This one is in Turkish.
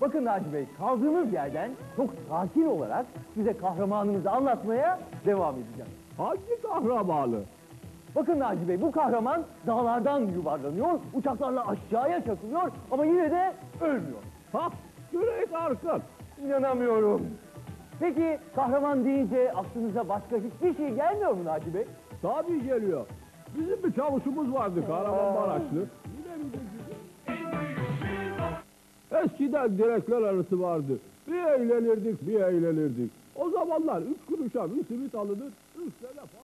Bakın Naci Bey, kaldığımız yerden çok sakin olarak size kahramanımızı anlatmaya devam edeceğim. Hangi kahramanı? Bakın Naci Bey, bu kahraman dağlardan yuvarlanıyor, uçaklarla aşağıya çakılıyor ama yine de ölmüyor. Ha, Cüneyt Arkın. İnanamıyorum. Peki kahraman deyince aklınıza başka hiçbir şey gelmiyor mu Naci Bey? Tabii geliyor. Bizim bir çavuşumuz vardı Kahramanmaraşlı. Yine bir Eskiden direkler arası vardı. Bir eğlenirdik, bir eğlenirdik. O zamanlar üç kuruşa bir simit alınır, üç sene